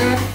Mm-hmm.